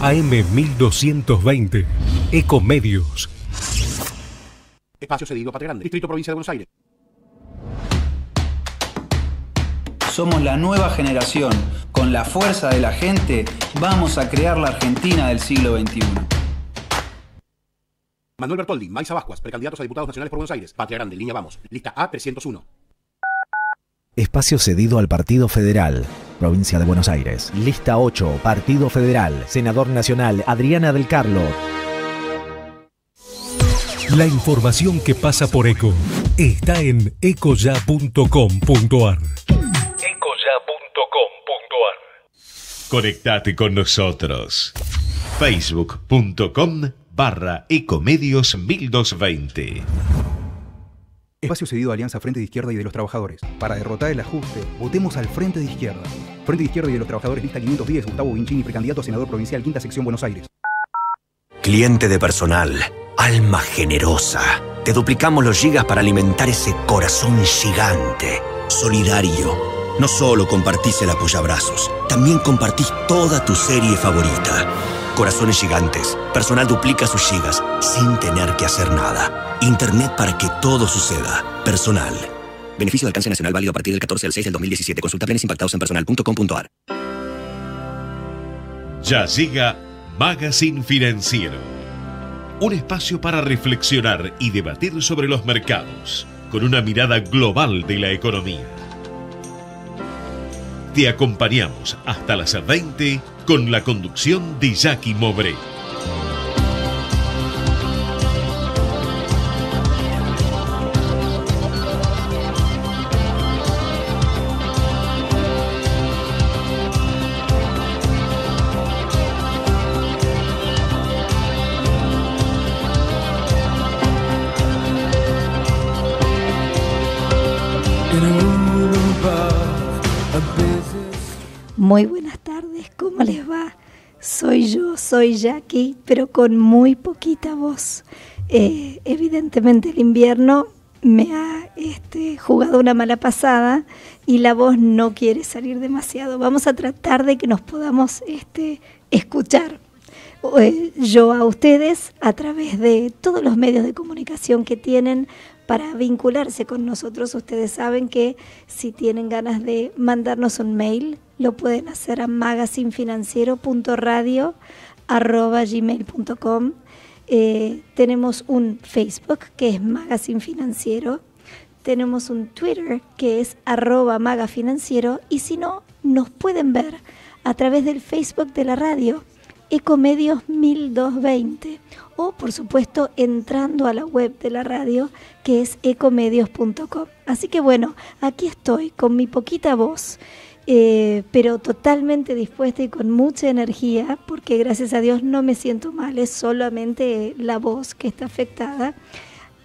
AM 1220. Ecomedios. Espacio cedido a Patria Grande, Distrito Provincia de Buenos Aires. Somos la nueva generación. Con la fuerza de la gente vamos a crear la Argentina del siglo XXI. Manuel Bertoldi, Maisa Vascuas, precandidatos a diputados nacionales por Buenos Aires. Patria Grande, línea Vamos. Lista A 301. Espacio cedido al Partido Federal, Provincia de Buenos Aires. Lista 8, Partido Federal, Senador Nacional Adriana del Carlo. La información que pasa por ECO está en ecoya.com.ar. Conectate con nosotros. Facebook.com barra Ecomedios 1220. Espacio cedido a Alianza Frente de Izquierda y de los Trabajadores. Para derrotar el ajuste, votemos al Frente de Izquierda. Frente de Izquierda y de los Trabajadores, lista 510, Gustavo Vincini, precandidato a senador provincial, quinta sección, Buenos Aires. Cliente de personal, alma generosa. Te duplicamos los gigas para alimentar ese corazón gigante, solidario. No solo compartís el apoyabrazos, también compartís toda tu serie favorita. Corazones gigantes. Personal duplica sus gigas sin tener que hacer nada. Internet para que todo suceda. Personal. Beneficio de alcance nacional válido a partir del 14 del 6 del 2017. Consulta planes impactados en personal.com.ar. Ya llega Magazine Financiero. Un espacio para reflexionar y debatir sobre los mercados con una mirada global de la economía. Te acompañamos hasta las 20 con la conducción de Jackie Mobre. Muy buenas ¿cómo les va? Soy yo, soy Jackie, pero con muy poquita voz. Eh, evidentemente el invierno me ha este, jugado una mala pasada y la voz no quiere salir demasiado. Vamos a tratar de que nos podamos este, escuchar. Eh, yo a ustedes a través de todos los medios de comunicación que tienen para vincularse con nosotros. Ustedes saben que si tienen ganas de mandarnos un mail, lo pueden hacer a magazinefinanciero.radio.gmail.com. Eh, tenemos un Facebook que es Magazine Financiero. Tenemos un Twitter que es arroba magafinanciero. Y si no, nos pueden ver a través del Facebook de la radio, Ecomedios 1220. O, por supuesto, entrando a la web de la radio, que es ecomedios.com. Así que bueno, aquí estoy con mi poquita voz eh, pero totalmente dispuesta y con mucha energía, porque gracias a Dios no me siento mal, es solamente la voz que está afectada.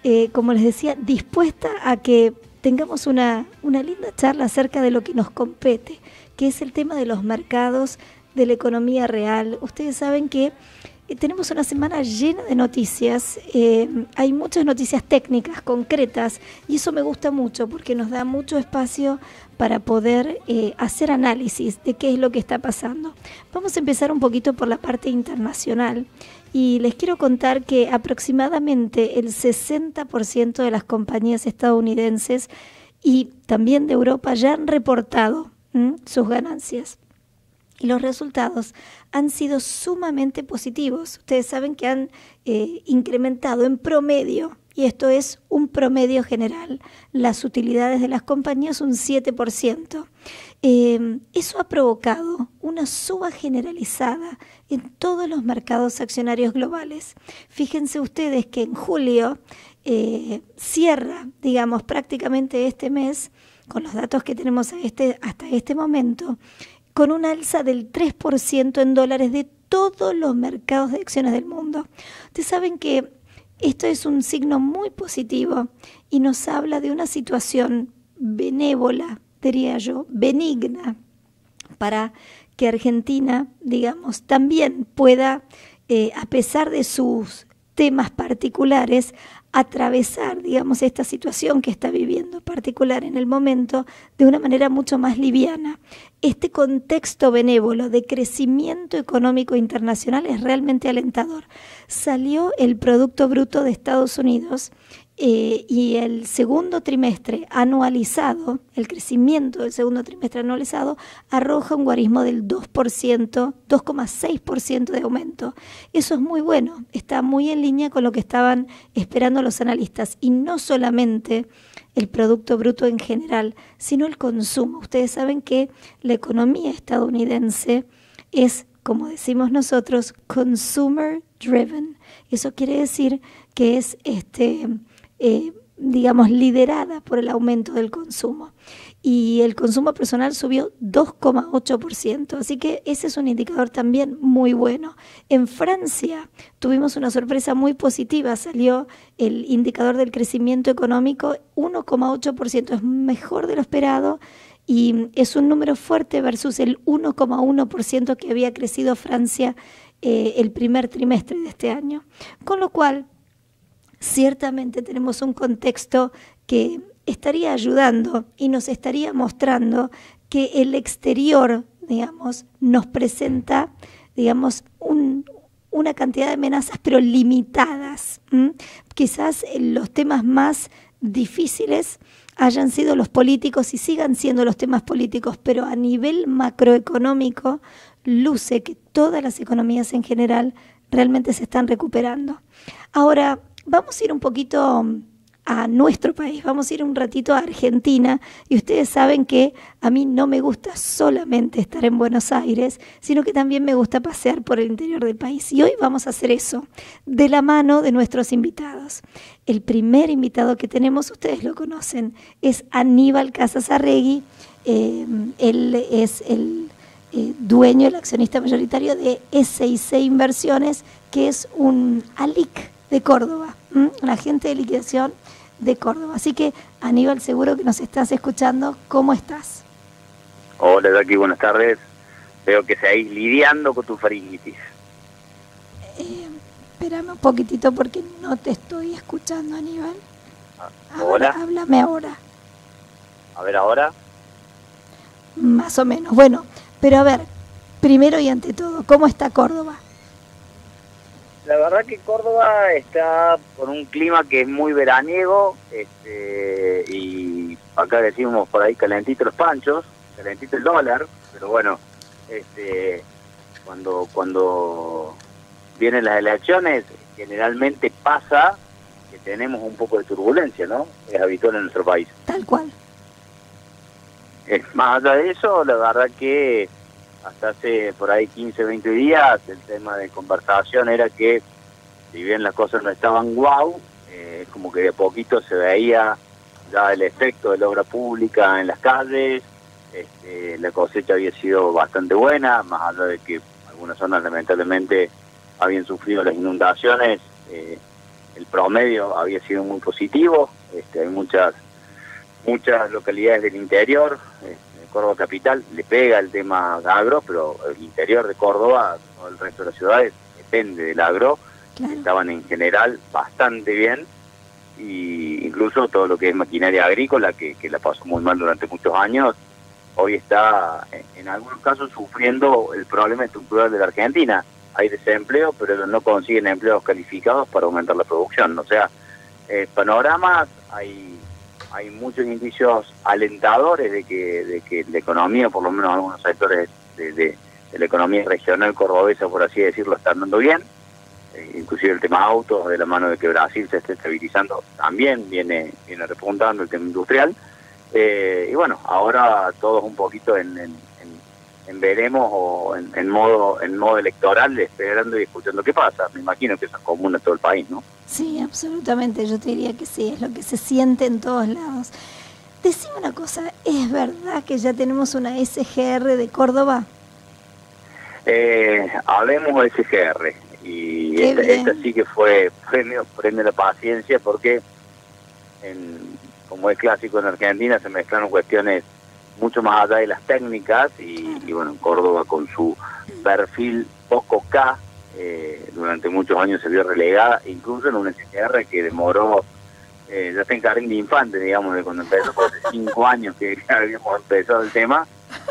Eh, como les decía, dispuesta a que tengamos una, una linda charla acerca de lo que nos compete, que es el tema de los mercados, de la economía real. Ustedes saben que tenemos una semana llena de noticias, hay muchas noticias técnicas, concretas, y eso me gusta mucho porque nos da mucho espacio para poder eh, hacer análisis de qué es lo que está pasando. Vamos a empezar un poquito por la parte internacional y les quiero contar que aproximadamente el 60% de las compañías estadounidenses y también de Europa ya han reportado sus ganancias. Y los resultados han sido sumamente positivos. Ustedes saben que han eh, incrementado en promedio y esto es un promedio general, las utilidades de las compañías un 7%. Eh, eso ha provocado una suba generalizada en todos los mercados accionarios globales. Fíjense ustedes que en julio eh, cierra, digamos, prácticamente este mes, con los datos que tenemos este, hasta este momento, con un alza del 3% en dólares de todos los mercados de acciones del mundo. Ustedes saben que esto es un signo muy positivo y nos habla de una situación benévola, diría yo, benigna, para que Argentina, digamos, también pueda, eh, a pesar de sus temas particulares, atravesar, digamos, esta situación que está viviendo particular en el momento de una manera mucho más liviana. Este contexto benévolo de crecimiento económico internacional es realmente alentador. Salió el Producto Bruto de Estados Unidos eh, y el segundo trimestre anualizado, el crecimiento del segundo trimestre anualizado, arroja un guarismo del 2%, 2,6% de aumento. Eso es muy bueno, está muy en línea con lo que estaban esperando los analistas. Y no solamente el Producto Bruto en general, sino el consumo. Ustedes saben que la economía estadounidense es, como decimos nosotros, consumer driven. Eso quiere decir que es este eh, digamos, liderada por el aumento del consumo. Y el consumo personal subió 2,8%, así que ese es un indicador también muy bueno. En Francia tuvimos una sorpresa muy positiva, salió el indicador del crecimiento económico 1,8%, es mejor de lo esperado y es un número fuerte versus el 1,1% que había crecido Francia eh, el primer trimestre de este año. Con lo cual, ciertamente tenemos un contexto que estaría ayudando y nos estaría mostrando que el exterior, digamos, nos presenta, digamos, una cantidad de amenazas, pero limitadas. Quizás los temas más difíciles hayan sido los políticos y sigan siendo los temas políticos, pero a nivel macroeconómico luce que todas las economías en general realmente se están recuperando. Ahora, Vamos a ir un poquito um, a nuestro país, vamos a ir un ratito a Argentina y ustedes saben que a mí no me gusta solamente estar en Buenos Aires, sino que también me gusta pasear por el interior del país y hoy vamos a hacer eso de la mano de nuestros invitados. El primer invitado que tenemos, ustedes lo conocen, es Aníbal Casasarregui, eh, él es el eh, dueño, el accionista mayoritario de SIC Inversiones, que es un ALIC de Córdoba, la gente de liquidación de Córdoba. Así que, Aníbal, seguro que nos estás escuchando. ¿Cómo estás? Hola, Jackie, buenas tardes. Veo que seguís lidiando con tu faringitis. Eh, espérame un poquitito porque no te estoy escuchando, Aníbal. Ah, ¿Hola? háblame ahora. A ver, ahora. Más o menos. Bueno, pero a ver, primero y ante todo, ¿cómo está Córdoba? La verdad que Córdoba está con un clima que es muy veraniego este, y acá decimos por ahí calentito los panchos, calentito el dólar, pero bueno, este, cuando cuando vienen las elecciones generalmente pasa que tenemos un poco de turbulencia, ¿no? Es habitual en nuestro país. Tal cual. más allá de eso, la verdad que hasta hace por ahí 15, 20 días, el tema de conversación era que, si bien las cosas no estaban guau, eh, como que de poquito se veía ya el efecto de la obra pública en las calles, este, la cosecha había sido bastante buena, más allá de que algunas zonas lamentablemente habían sufrido las inundaciones, eh, el promedio había sido muy positivo, este, hay muchas muchas localidades del interior, este, Córdoba capital le pega el tema agro, pero el interior de Córdoba, o el resto de las ciudades, depende del agro, estaban en general bastante bien, y incluso todo lo que es maquinaria agrícola, que, la pasó muy mal durante muchos años, hoy está en, algunos casos sufriendo el problema estructural de la Argentina. Hay desempleo, pero no consiguen empleos calificados para aumentar la producción. O sea, eh, panoramas hay hay muchos indicios alentadores de que, de que la economía, por lo menos algunos sectores de, la economía regional cordobesa, por así decirlo, están dando bien. Eh, inclusive el tema autos, de la mano de que Brasil se está estabilizando, también viene, viene repuntando el tema industrial. Eh, y bueno, ahora todos un poquito en veremos o en, modo en modo electoral esperando y escuchando qué pasa. Me imagino que eso es común en todo el país, ¿no? Sí, absolutamente. Yo te diría que sí, es lo que se siente en todos lados. Decime una cosa, ¿es verdad que ya tenemos una SGR de Córdoba? Eh, hablemos de SGR y esta, sí que fue premio premio la paciencia porque en, como es clásico en Argentina se mezclaron cuestiones mucho más allá de las técnicas y, bueno, Córdoba con su perfil poco K eh, durante muchos años se vio relegada, incluso en un SGR que demoró, eh, ya está en carril de infante, digamos, de cuando empezó, hace cinco años que habíamos empezado el tema,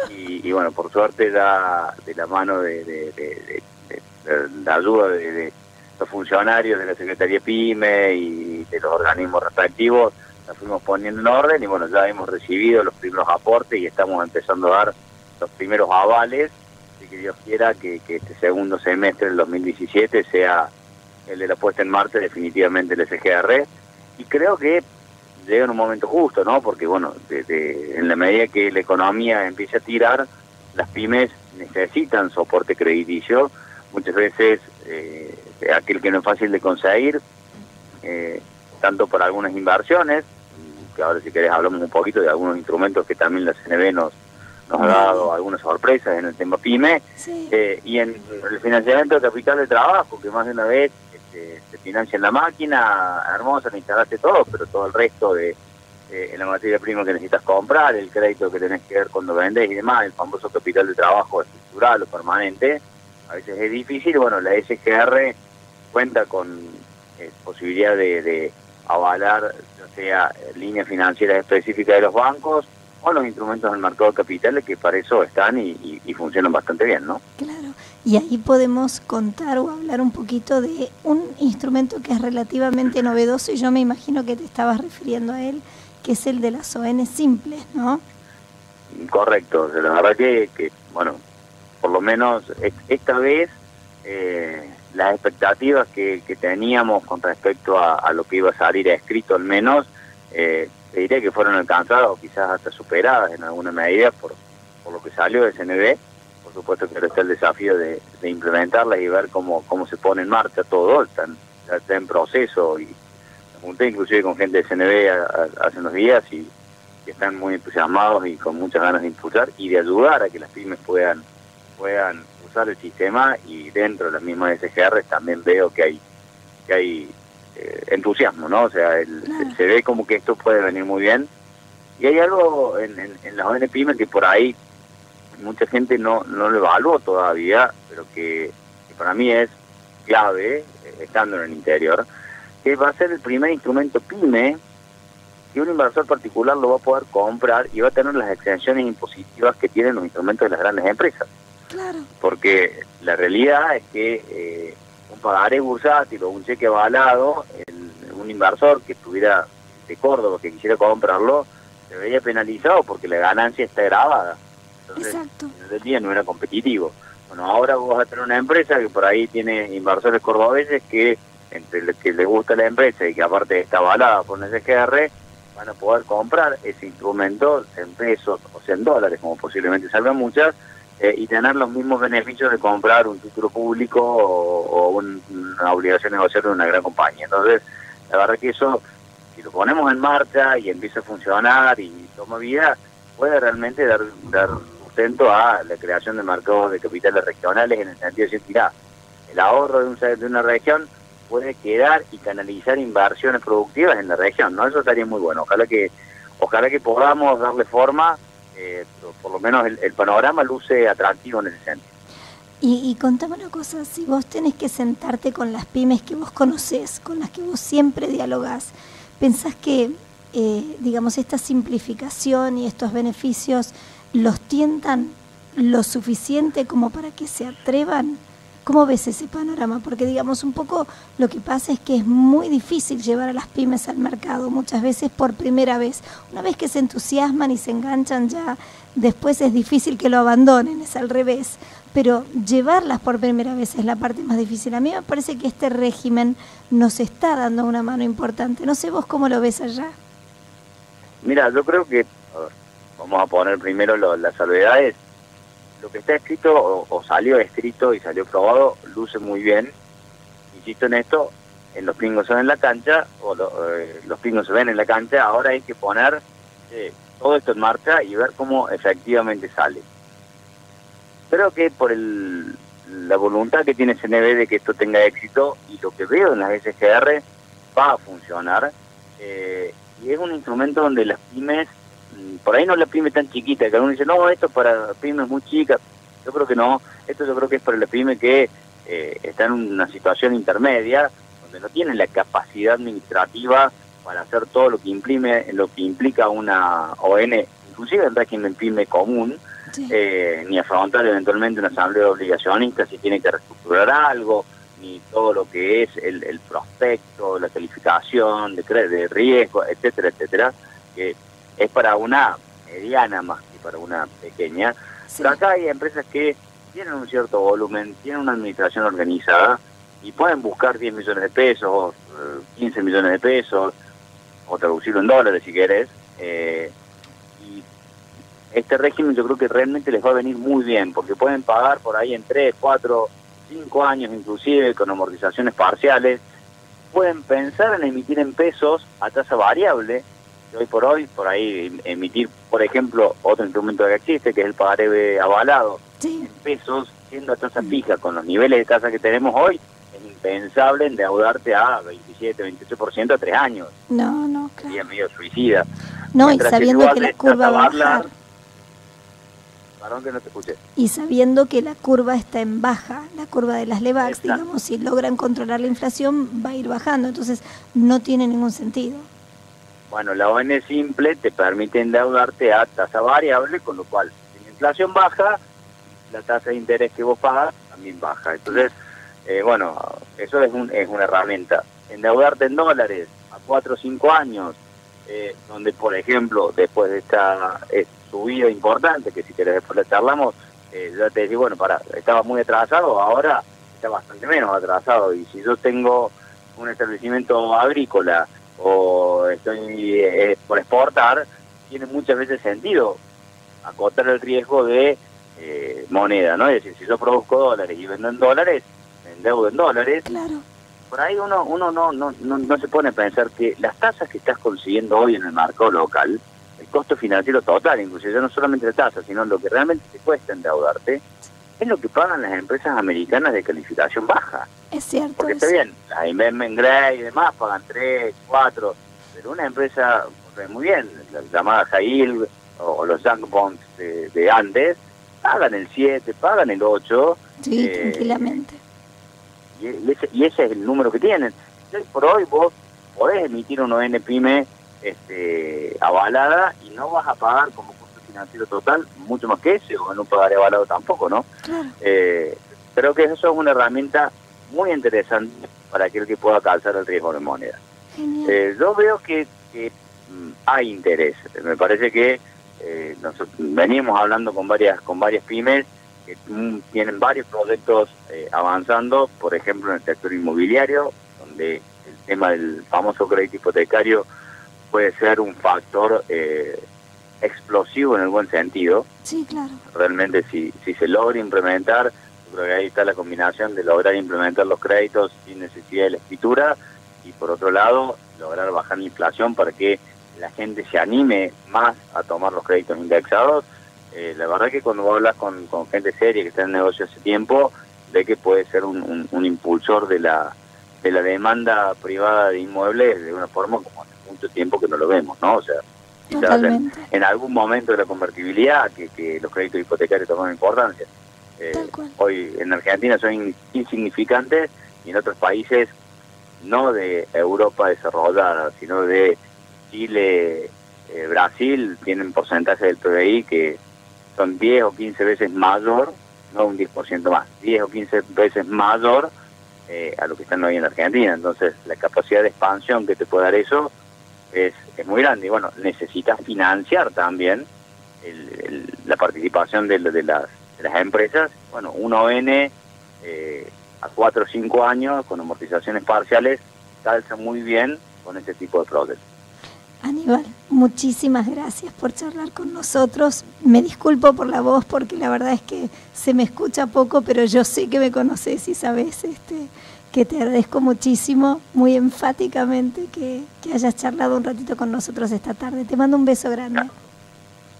y, bueno, por suerte da de la mano de, la ayuda de, los funcionarios de la Secretaría PYME y de los organismos respectivos, la fuimos poniendo en orden y bueno, ya hemos recibido los primeros aportes y estamos empezando a dar los primeros avales que Dios quiera que, este segundo semestre del 2017 sea el de la puesta en marcha definitivamente del SGR y creo que llega en un momento justo, ¿no? Porque bueno, en la medida que la economía empiece a tirar, las pymes necesitan soporte crediticio, muchas veces eh, aquel que no es fácil de conseguir, eh, tanto por algunas inversiones, que ahora si querés hablamos un poquito de algunos instrumentos que también la CNB nos, nos ha dado algunas sorpresas en el tema PYME, eh, y en el financiamiento de capital de trabajo, que más de una vez este, se financia en la máquina, hermosa, le instalaste todo, pero todo el resto de eh, la materia prima que necesitas comprar, el crédito que tenés que ver cuando vendés y demás, el famoso capital de trabajo estructural o permanente, a veces es difícil, bueno, la SGR cuenta con eh, posibilidad de, avalar, ya sea líneas financieras específicas de los bancos, o los instrumentos del mercado de capitales que para eso están y, funcionan bastante bien, ¿no? Claro, y ahí podemos contar o hablar un poquito de un instrumento que es relativamente novedoso y yo me imagino que te estabas refiriendo a él, que es el de las ON simples, ¿no? Correcto, la verdad que, que bueno, por lo menos esta vez eh, las expectativas que, teníamos con respecto a, lo que iba a salir escrito al menos, eh, te diría que fueron alcanzadas o quizás hasta superadas en alguna medida por, por lo que salió de SNB. Por supuesto que ahora está el desafío de, implementarlas y ver cómo, se pone en marcha todo. Están, ya está en proceso y me junté inclusive con gente de SNB hace unos días y, están muy entusiasmados y con muchas ganas de impulsar y de ayudar a que las pymes puedan, puedan usar el sistema y dentro de las mismas SGR también veo que hay que hay eh, entusiasmo, ¿no? O sea, se ve como que esto puede venir muy bien. Y hay algo en, en, las ONPYME que por ahí mucha gente no, no lo evaluó todavía, pero que, para mí es clave, eh, estando en el interior, que va a ser el primer instrumento PYME que un inversor particular lo va a poder comprar y va a tener las exenciones impositivas que tienen los instrumentos de las grandes empresas. Claro. Porque la realidad es que eh, un pagaré bursátil o un cheque avalado, un inversor que estuviera de Córdoba, que quisiera comprarlo, se veía penalizado porque la ganancia está grabada. Entonces, Exacto. en el día no era competitivo. Bueno, ahora vos vas a tener una empresa que por ahí tiene inversores cordobeses que, entre los que les gusta la empresa y que aparte está avalada por el SGR, van a poder comprar ese instrumento en pesos o sea en dólares, como posiblemente salgan muchas, eh, y tener los mismos beneficios de comprar un título público o, una obligación negociar de una gran compañía. Entonces, la verdad que eso, si lo ponemos en marcha y empieza a funcionar y toma vida, puede realmente dar, dar sustento a la creación de mercados de capitales regionales en el sentido de decir, mira, el ahorro de, un, de una región puede quedar y canalizar inversiones productivas en la región, ¿no? Eso estaría muy bueno. Ojalá que, ojalá que podamos darle forma eh, por lo menos el, panorama luce atractivo en ese sentido. Y, y contame una cosa, si vos tenés que sentarte con las pymes que vos conocés, con las que vos siempre dialogás, ¿pensás que, eh, digamos, esta simplificación y estos beneficios los tientan lo suficiente como para que se atrevan ¿Cómo ves ese panorama? Porque digamos un poco lo que pasa es que es muy difícil llevar a las pymes al mercado, muchas veces por primera vez. Una vez que se entusiasman y se enganchan ya, después es difícil que lo abandonen, es al revés. Pero llevarlas por primera vez es la parte más difícil. A mí me parece que este régimen nos está dando una mano importante. No sé vos cómo lo ves allá. Mira, yo creo que, vamos a poner primero las salvedades lo que está escrito o, salió escrito y salió probado luce muy bien. Insisto en esto, en los pingos ven en la cancha, o eh, los pingos se ven en la cancha, ahora hay que poner eh, todo esto en marcha y ver cómo efectivamente sale. Creo que por el, la voluntad que tiene CNB de que esto tenga éxito y lo que veo en las SGR va a funcionar. Eh, y es un instrumento donde las pymes por ahí no la pyme tan chiquita, que uno dice, no, esto es para pymes muy chicas. Yo creo que no, esto yo creo que es para la pyme que eh, está en una situación intermedia donde no tiene la capacidad administrativa para hacer todo lo que imprime, lo que implica una ON, inclusive el régimen PYME común, eh, ni afrontar eventualmente una asamblea de obligacionistas si tiene que reestructurar algo, ni todo lo que es el, el prospecto, la calificación de, de riesgo, etcétera, etcétera, que es para una mediana más que para una pequeña. Pero acá hay empresas que tienen un cierto volumen, tienen una administración organizada y pueden buscar 10 millones de pesos, 15 eh, millones de pesos, o traducirlo en dólares si querés. Eh, y este régimen yo creo que realmente les va a venir muy bien, porque pueden pagar por ahí en 3, 4, 5 años inclusive, con amortizaciones parciales. Pueden pensar en emitir en pesos a tasa variable, hoy por hoy, por ahí emitir, por ejemplo, otro instrumento que existe, que es el pagaré avalado, en pesos, siendo a tasa fija, con los niveles de tasa que tenemos hoy, es impensable endeudarte a 27, 28% a tres años. No, no, claro. Sería medio suicida. No, y sabiendo que la curva va a bajar. Perdón que no te escuché. Y sabiendo que la curva está en baja, la curva de las LEVAX, digamos, si logran controlar la inflación, va a ir bajando. Entonces, no tiene ningún sentido. Bueno, la ON simple te permite endeudarte a tasa variable, con lo cual, si la inflación baja, la tasa de interés que vos pagas también baja. Entonces, eh, bueno, eso es, un, es una herramienta. Endeudarte en dólares a 4 o 5 años, eh, donde, por ejemplo, después de esta subida importante, que si querés después le charlamos, eh, ya te decís, bueno, para, estaba muy atrasado, ahora está bastante menos atrasado. Y si yo tengo un establecimiento agrícola o estoy eh, por exportar, tiene muchas veces sentido acotar el riesgo de eh, moneda, ¿no? Es decir, si yo produzco dólares y vendo en dólares, me endeudo en dólares. Claro. Por ahí uno uno no, no, no, no se pone a pensar que las tasas que estás consiguiendo hoy en el mercado local, el costo financiero total, inclusive ya no solamente la tasa, sino lo que realmente te cuesta endeudarte, es lo que pagan las empresas americanas de calificación baja. Es cierto. Porque está bien, las Investment Grade y demás pagan 3, 4, pero una empresa, muy bien, la llamada Jail o los Young Bonds de, Andes, pagan el 7, pagan el 8. Sí, eh, tranquilamente. Y, ese, y ese es el número que tienen. por hoy vos podés emitir un ON PYME este, avalada y no vas a pagar como financiero total mucho más que ese, o no pagaré avalado tampoco, ¿no? Claro. Eh, creo que eso es una herramienta muy interesante para aquel que pueda calzar el riesgo de moneda. Eh, yo veo que, mm, hay interés. Me parece que eh, nosotros venimos hablando con varias con varias pymes que mm, tienen varios proyectos eh, avanzando, por ejemplo en el sector inmobiliario, donde el tema del famoso crédito hipotecario puede ser un factor explosivo en el buen sentido. Sí, claro. Realmente si, si se logra implementar creo que ahí está la combinación de lograr implementar los créditos sin necesidad de la escritura y por otro lado lograr bajar la inflación para que la gente se anime más a tomar los créditos indexados. Eh, la verdad que cuando hablas con, con, gente seria que está en el negocio hace tiempo, ve que puede ser un, un, impulsor de la, de la demanda privada de inmuebles de una forma como hace mucho tiempo que no lo vemos, ¿no? O sea, en, en, algún momento de la convertibilidad que, que los créditos hipotecarios toman importancia. Eh, hoy en Argentina son insignificantes y en otros países no de Europa desarrollada, sino de Chile, eh, Brasil, tienen porcentajes del PBI que son 10 o 15 veces mayor, no un 10% más, 10 o 15 veces mayor eh, a lo que están hoy en Argentina. Entonces, la capacidad de expansión que te puede dar eso es, es muy grande. Y bueno, necesitas financiar también la participación de, de las empresas, bueno, un ON eh, a 4 o 5 años con amortizaciones parciales calza muy bien con este tipo de productos. Aníbal, muchísimas gracias por charlar con nosotros. Me disculpo por la voz porque la verdad es que se me escucha poco, pero yo sé que me conoces y sabes este, que te agradezco muchísimo, muy enfáticamente, que, hayas charlado un ratito con nosotros esta tarde. Te mando un beso grande.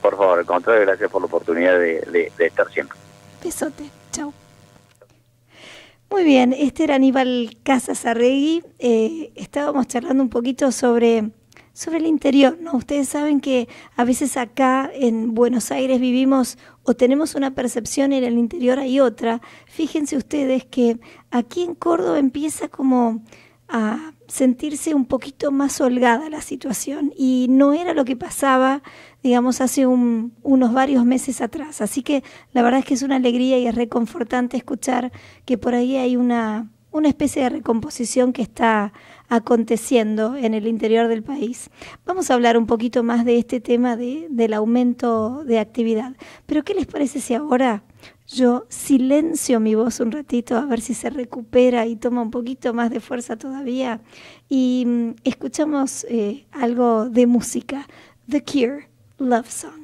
Por favor, al contrario, gracias por la oportunidad de, estar siempre. Besote, chao. Muy bien, este era Aníbal Casas Arregui. Eh, estábamos charlando un poquito sobre, sobre el interior, ¿no? Ustedes saben que a veces acá en Buenos Aires vivimos o tenemos una percepción y en el interior hay otra. Fíjense ustedes que aquí en Córdoba empieza como a sentirse un poquito más holgada la situación y no era lo que pasaba, digamos, hace unos varios meses atrás. Así que la verdad es que es una alegría y es reconfortante escuchar que por ahí hay una, una especie de recomposición que está aconteciendo en el interior del país. Vamos a hablar un poquito más de este tema de, del aumento de actividad. Pero ¿qué les parece si ahora yo silencio mi voz un ratito a ver si se recupera y toma un poquito más de fuerza todavía? Y mm, escuchamos eh, algo de música. The Cure, Love Song.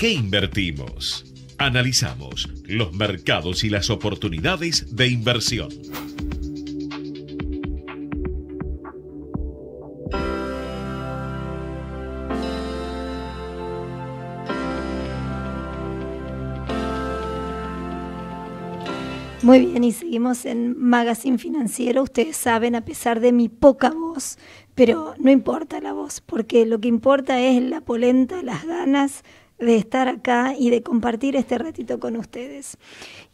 Qué invertimos? Analizamos los mercados y las oportunidades de inversión. Muy bien, y seguimos en Magazine Financiero. Ustedes saben, a pesar de mi poca voz, pero no importa la voz, porque lo que importa es la polenta, las ganas de estar acá y de compartir este ratito con ustedes.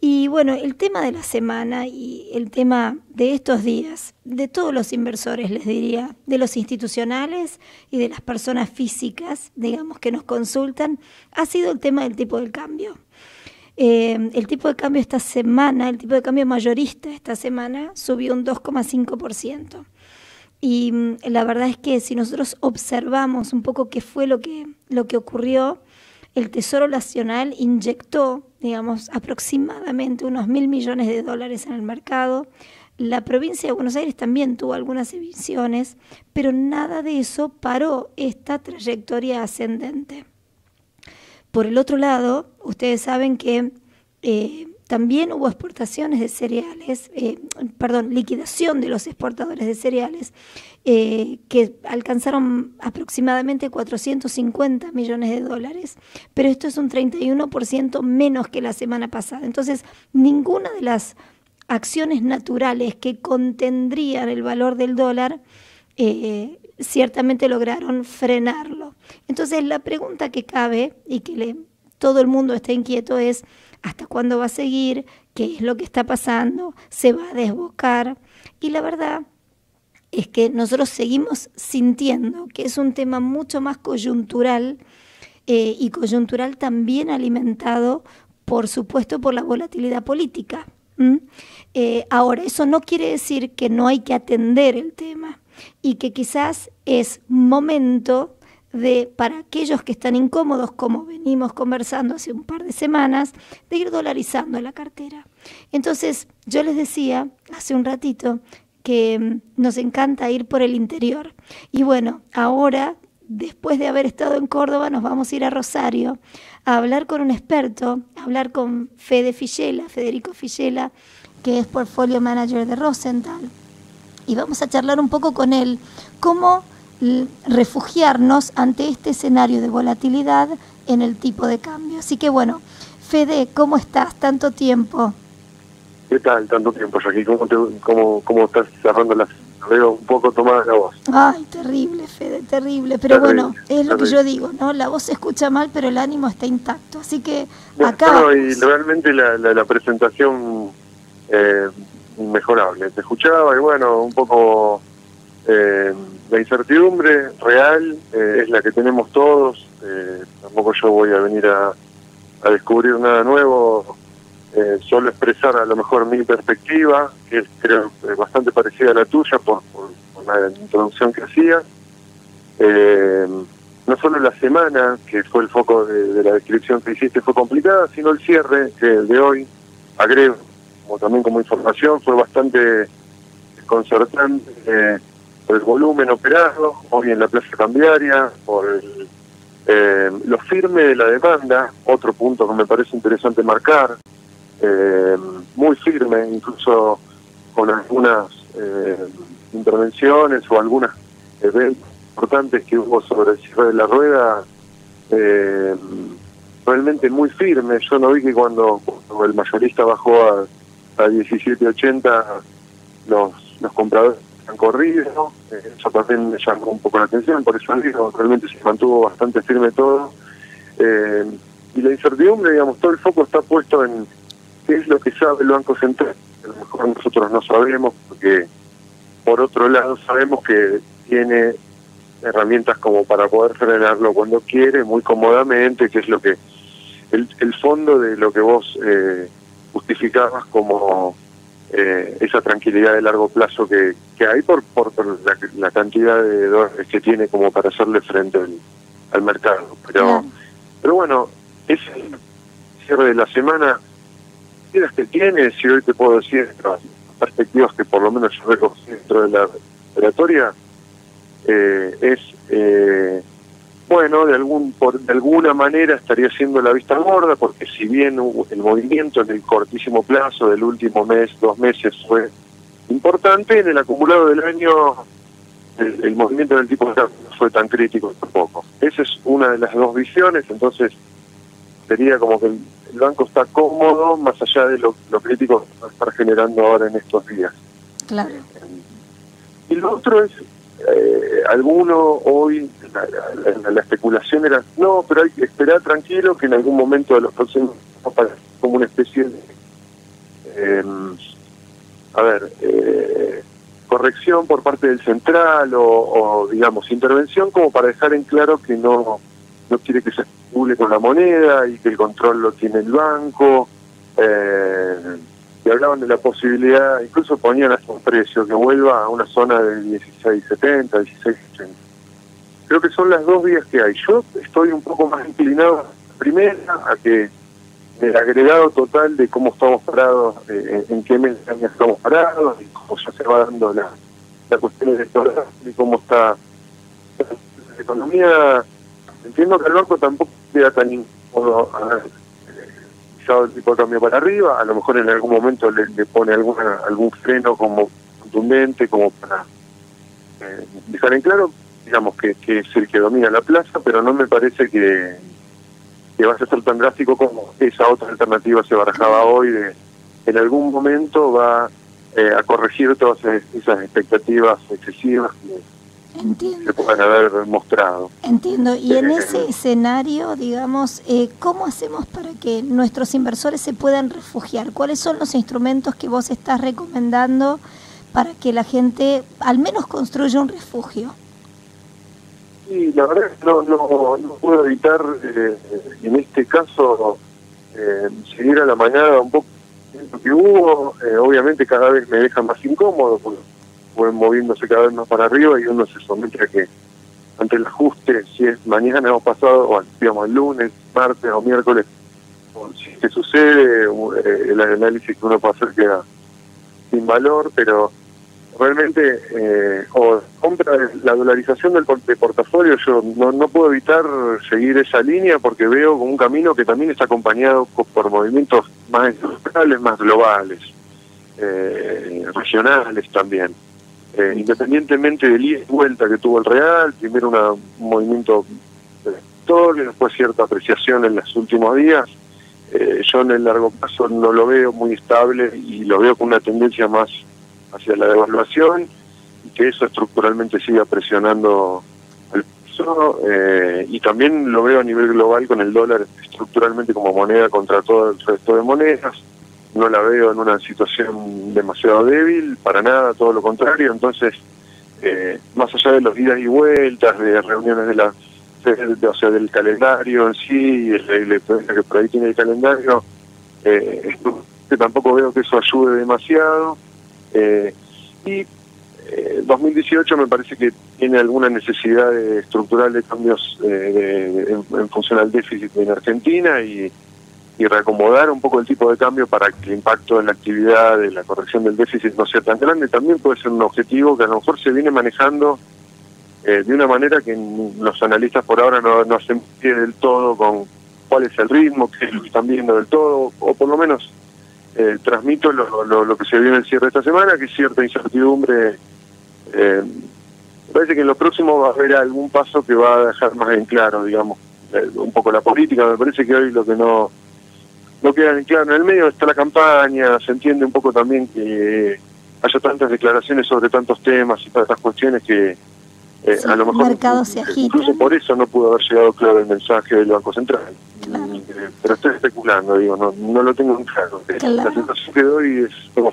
Y bueno, el tema de la semana y el tema de estos días, de todos los inversores, les diría, de los institucionales y de las personas físicas, digamos, que nos consultan, ha sido el tema del tipo de cambio. Eh, el tipo de cambio esta semana, el tipo de cambio mayorista esta semana subió un 2,5%. Y mm, la verdad es que si nosotros observamos un poco qué fue lo que, lo que ocurrió, el Tesoro Nacional inyectó, digamos, aproximadamente unos mil millones de dólares en el mercado. La provincia de Buenos Aires también tuvo algunas emisiones, pero nada de eso paró esta trayectoria ascendente. Por el otro lado, ustedes saben que eh, también hubo exportaciones de cereales, eh, perdón, liquidación de los exportadores de cereales, eh, que alcanzaron aproximadamente 450 millones de dólares, pero esto es un 31% menos que la semana pasada. Entonces, ninguna de las acciones naturales que contendrían el valor del dólar eh, ciertamente lograron frenarlo. Entonces, la pregunta que cabe y que todo el mundo está inquieto es, hasta cuándo va a seguir, qué es lo que está pasando, se va a desbocar. Y la verdad es que nosotros seguimos sintiendo que es un tema mucho más coyuntural eh, y coyuntural también alimentado, por supuesto, por la volatilidad política. Eh, ahora, eso no quiere decir que no hay que atender el tema y que quizás es momento de, para aquellos que están incómodos, como venimos conversando hace un par de semanas, de ir dolarizando la cartera. Entonces, yo les decía hace un ratito que mm, nos encanta ir por el interior. Y bueno, ahora, después de haber estado en Córdoba, nos vamos a ir a Rosario a hablar con un experto, a hablar con Fede Fillela, Federico Fillela, que es portfolio manager de Rosenthal. Y vamos a charlar un poco con él cómo refugiarnos ante este escenario de volatilidad en el tipo de cambio. Así que bueno, Fede, ¿cómo estás? Tanto tiempo. ¿Qué tal? Tanto tiempo, Jackie. ¿Cómo, te, cómo, cómo estás cerrando las... Veo un poco tomada la voz. Ay, terrible, Fede, terrible. Pero bueno, es lo que yo digo, ¿no? La voz se escucha mal, pero el ánimo está intacto. Así que acá... Bueno, y realmente la, la, presentación eh, mejorable. Te escuchaba y bueno, un poco... Eh, la incertidumbre real eh, es la que tenemos todos. Eh, tampoco yo voy a venir a, descubrir nada nuevo, eh, solo expresar a lo mejor mi perspectiva, que es creo bastante parecida a la tuya por, la introducción que hacía. no solo la semana, que fue el foco de, la descripción que hiciste, fue complicada, sino el cierre, que de hoy, agrego, como también como información, fue bastante desconcertante por el volumen operado, hoy en la plaza cambiaria, por el, eh, lo firme de la demanda, otro punto que me parece interesante marcar, eh, muy firme, incluso con algunas eh, intervenciones o algunas eventos importantes que hubo sobre el cierre de la rueda, realmente muy firme. Yo no vi que cuando, el mayorista bajó a, a 17.80 los, los compradores han corrido, eh, eso también me llamó un poco la atención, por eso digo, realmente se mantuvo bastante firme todo. Eh, y la incertidumbre, digamos, todo el foco está puesto en qué es lo que sabe el Banco Central. A lo mejor nosotros no sabemos, porque por otro lado sabemos que tiene herramientas como para poder frenarlo cuando quiere, muy cómodamente, que es lo que el, el fondo de lo que vos eh, justificabas como eh, esa tranquilidad de largo plazo que, hay por, por, la, cantidad de dólares que tiene como para hacerle frente al, mercado. Pero, pero bueno, ese cierre de la semana, las que tiene, si hoy te puedo decir, las perspectivas que por lo menos yo recogí dentro de la operatoria, eh, es eh, bueno, de, algún, por, de alguna manera estaría siendo la vista gorda, porque si bien el movimiento en el cortísimo plazo del último mes, dos meses, fue importante, en el acumulado del año el, movimiento del tipo de no fue tan crítico tampoco. Esa es una de las dos visiones, entonces sería como que el, banco está cómodo más allá de lo, crítico que va a estar generando ahora en estos días. Claro. Y lo otro es eh, alguno hoy, la, la- la especulación era, no, pero hay que esperar tranquilo que en algún momento de los próximos como una especie de, eh, a ver, eh, corrección por parte del central o, o, digamos, intervención como para dejar en claro que no, no quiere que se especule con la moneda y que el control lo tiene el banco. Eh, y hablaban de la posibilidad, incluso ponían hasta un precio que vuelva a una zona de 16.70, 16.80. Creo que son las dos vías que hay. Yo estoy un poco más inclinado primera, a que el agregado total de cómo estamos parados, eh, en qué año estamos parados, y cómo ya se va dando la, la cuestión electoral y cómo está la economía. Entiendo que el banco tampoco queda tan incómodo el tipo de cambio para arriba, a lo mejor en algún momento le, le pone alguna, algún freno como contundente, como para eh, dejar en claro, digamos, que, que es el que domina la plaza, pero no me parece que, que vaya a ser tan drástico como esa otra alternativa se barajaba hoy, de en algún momento va eh, a corregir todas esas expectativas excesivas que se puedan haber mostrado. Entiendo. Y en ese escenario, digamos, eh, ¿cómo hacemos para que nuestros inversores se puedan refugiar? ¿Cuáles son los instrumentos que vos estás recomendando para que la gente al menos construya un refugio? Sí, la verdad es que no, no, no puedo evitar, eh, en este caso, eh, seguir a la mañana un poco lo que hubo. Obviamente cada vez me deja más incómodo, porque fue moviéndose cada vez más para arriba y uno se somete a que ante el ajuste, si es mañana o pasado, o digamos el lunes, martes o miércoles, o si es que sucede, eh, el análisis que uno puede hacer queda sin valor, pero realmente eh, o compra la dolarización del de portafolio yo no, no puedo evitar seguir esa línea porque veo un camino que también está acompañado co- por movimientos más estructurales, más globales, eh, regionales también. Eh, independientemente del ida y vuelta que tuvo el Real, primero un movimiento y después cierta apreciación en los últimos días, eh, yo en el largo plazo no lo veo muy estable y lo veo con una tendencia más hacia la devaluación y que eso estructuralmente siga presionando al peso eh, y también lo veo a nivel global con el dólar estructuralmente como moneda contra todo el resto de monedas no la veo en una situación demasiado débil para nada todo lo contrario. Entonces eh, más allá de los idas y vueltas de reuniones de la de- o sea del calendario en sí y electrónica que por ahí tiene el calendario eh, tampoco veo que eso ayude demasiado. Eh, y eh, 2018 me parece que tiene alguna necesidad de- estructural de cambios eh, de- en, en función al déficit en Argentina y, y reacomodar un poco el tipo de cambio para que el impacto en la actividad de la corrección del déficit no sea tan grande. También puede ser un objetivo que a lo mejor se viene manejando eh, de una manera que los analistas por ahora no, no se del todo con cuál es el ritmo, qué es lo que están viendo del todo, o por lo menos eh, transmito lo, lo, lo que se vio en el cierre esta semana, que es cierta incertidumbre. Eh, parece que en lo próximo va a haber algún paso que va a dejar más en claro, digamos, eh, un poco la política. Me parece que hoy lo que no no queda en claro en el medio está la campaña, se entiende un poco también que haya tantas declaraciones sobre tantos temas y tantas cuestiones que eh, Sí, a lo mejor se incluso por eso no pudo haber llegado claro el mensaje del Banco Central. Eh, Pero estoy especulando, digo, no, no lo tengo en claro. Eh, Claro. La sensación que doy es como